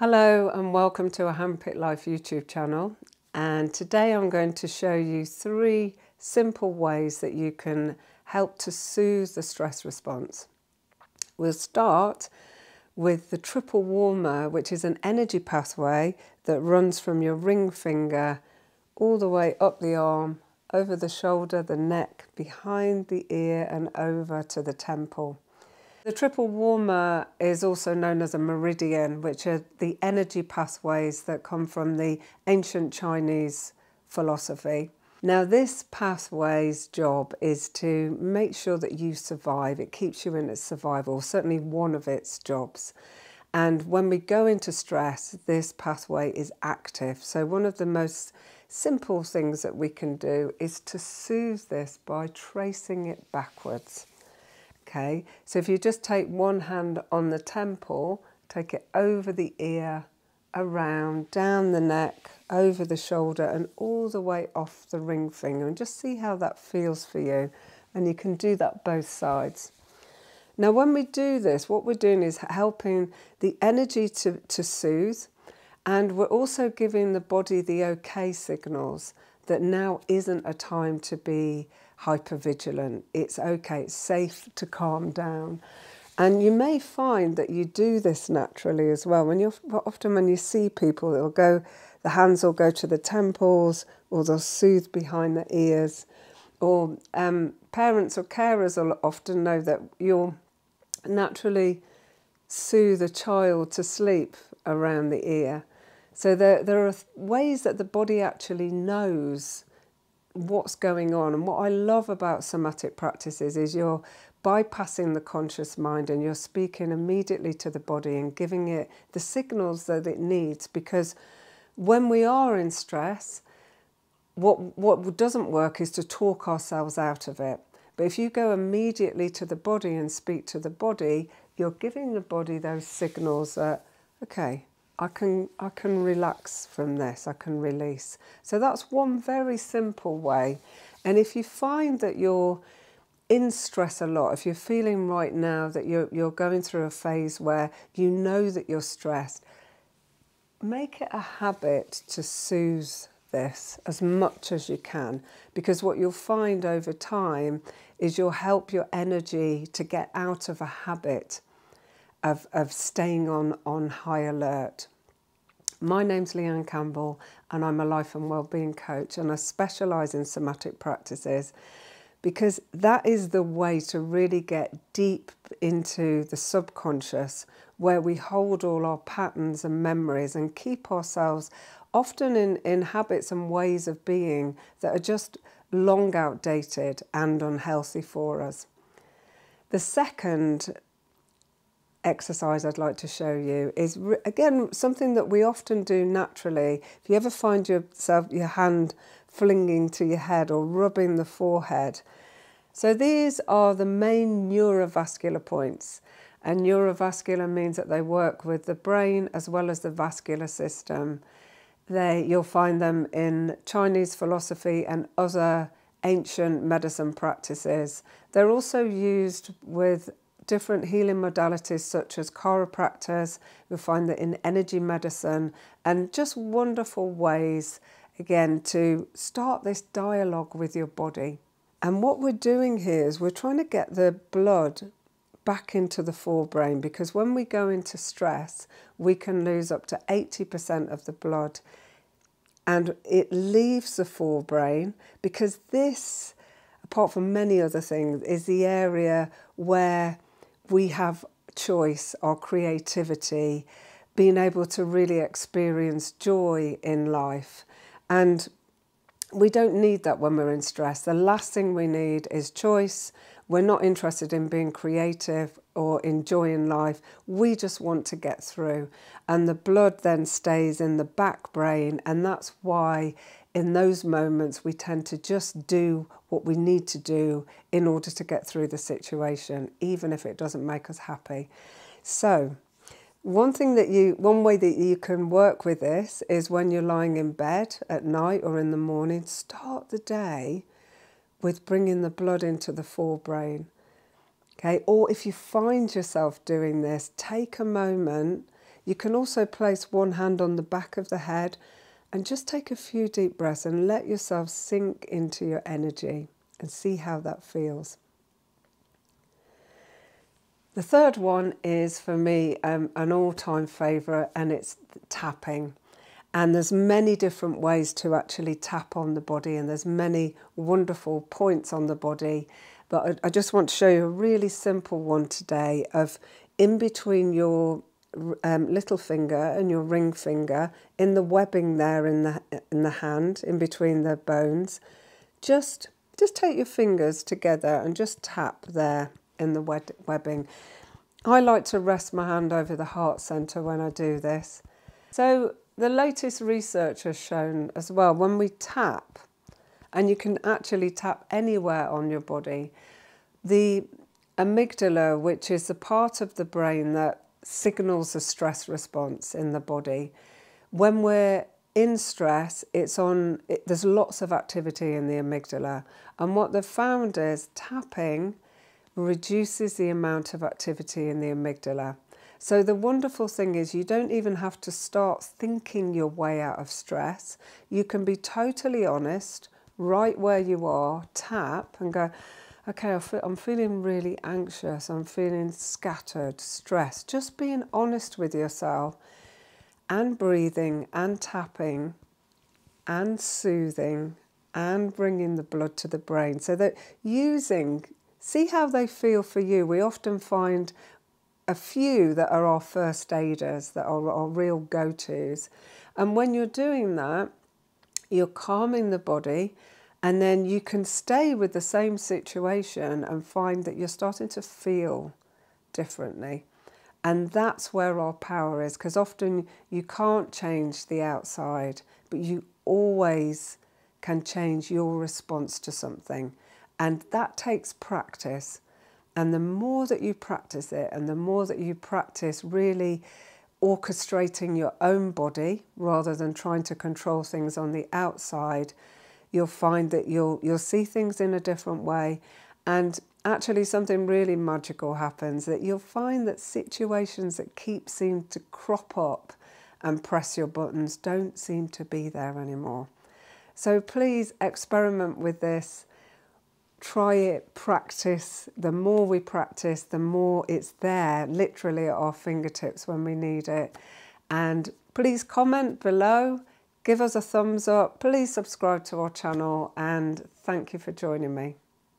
Hello and welcome to a Handpicked Life YouTube channel and today I'm going to show you three simple ways that you can help to soothe the stress response. We'll start with the triple warmer which is an energy pathway that runs from your ring finger all the way up the arm, over the shoulder, the neck, behind the ear and over to the temple. The triple warmer is also known as a meridian, which are the energy pathways that come from the ancient Chinese philosophy. Now, this pathway's job is to make sure that you survive. It keeps you in its survival, certainly one of its jobs. And when we go into stress, this pathway is active. So, one of the most simple things that we can do is to soothe this by tracing it backwards. Okay, so if you just take one hand on the temple, take it over the ear, around, down the neck, over the shoulder, and all the way off the ring finger, and just see how that feels for you. And you can do that both sides. Now, when we do this, what we're doing is helping the energy to, to soothe, and we're also giving the body the okay signals that now isn't a time to be hypervigilant. It's okay, it's safe to calm down. And you may find that you do this naturally as well. When you're often when you see people, it'll go, the hands will go to the temples, or they'll soothe behind the ears, or um, parents or carers will often know that you'll naturally soothe a child to sleep around the ear. So there, there are ways that the body actually knows what's going on. And what I love about somatic practices is you're bypassing the conscious mind and you're speaking immediately to the body and giving it the signals that it needs. Because when we are in stress, what, what doesn't work is to talk ourselves out of it. But if you go immediately to the body and speak to the body, you're giving the body those signals that, okay, I can, I can relax from this, I can release. So that's one very simple way. And if you find that you're in stress a lot, if you're feeling right now that you're, you're going through a phase where you know that you're stressed, make it a habit to soothe this as much as you can because what you'll find over time is you'll help your energy to get out of a habit of, of staying on, on high alert. My name's Leanne Campbell and I'm a life and wellbeing coach and I specialise in somatic practices because that is the way to really get deep into the subconscious where we hold all our patterns and memories and keep ourselves often in, in habits and ways of being that are just long outdated and unhealthy for us. The second exercise I'd like to show you is again something that we often do naturally. If you ever find yourself your hand flinging to your head or rubbing the forehead. So these are the main neurovascular points. And neurovascular means that they work with the brain as well as the vascular system. They, you'll find them in Chinese philosophy and other ancient medicine practices. They're also used with different healing modalities such as chiropractors. You'll find that in energy medicine and just wonderful ways, again, to start this dialogue with your body. And what we're doing here is we're trying to get the blood back into the forebrain because when we go into stress, we can lose up to 80% of the blood and it leaves the forebrain because this, apart from many other things, is the area where we have choice, our creativity, being able to really experience joy in life. And we don't need that when we're in stress. The last thing we need is choice. We're not interested in being creative or enjoying life. We just want to get through. And the blood then stays in the back brain. And that's why in those moments we tend to just do what we need to do in order to get through the situation, even if it doesn't make us happy. So, one thing that you, one way that you can work with this is when you're lying in bed at night or in the morning, start the day with bringing the blood into the forebrain. Okay, or if you find yourself doing this, take a moment You can also place one hand on the back of the head and just take a few deep breaths and let yourself sink into your energy and see how that feels. The third one is for me um, an all time favourite and it's tapping. And there's many different ways to actually tap on the body, and there's many wonderful points on the body. But I, I just want to show you a really simple one today of in between your um, little finger and your ring finger in the webbing there in the in the hand in between the bones. Just just take your fingers together and just tap there in the web webbing. I like to rest my hand over the heart center when I do this. So the latest research has shown as well when we tap and you can actually tap anywhere on your body the amygdala which is the part of the brain that signals a stress response in the body. When we're in stress, it's on. It, there's lots of activity in the amygdala, and what they've found is tapping reduces the amount of activity in the amygdala. So the wonderful thing is you don't even have to start thinking your way out of stress. You can be totally honest, right where you are, tap and go, okay, I'm feeling really anxious, I'm feeling scattered, stressed. Just being honest with yourself and breathing and tapping and soothing and bringing the blood to the brain so that using, see how they feel for you. We often find a few that are our first aiders, that are our real go tos. And when you're doing that, you're calming the body and then you can stay with the same situation and find that you're starting to feel differently. And that's where our power is because often you can't change the outside, but you always can change your response to something. And that takes practice. And the more that you practice it, and the more that you practice really orchestrating your own body rather than trying to control things on the outside, you'll find that you'll you'll see things in a different way. And actually something really magical happens that you'll find that situations that keep seem to crop up and press your buttons don't seem to be there anymore. So please experiment with this. Try it practice. The more we practice the more it's there literally at our fingertips when we need it. And please comment below give us a thumbs up, please subscribe to our channel and thank you for joining me.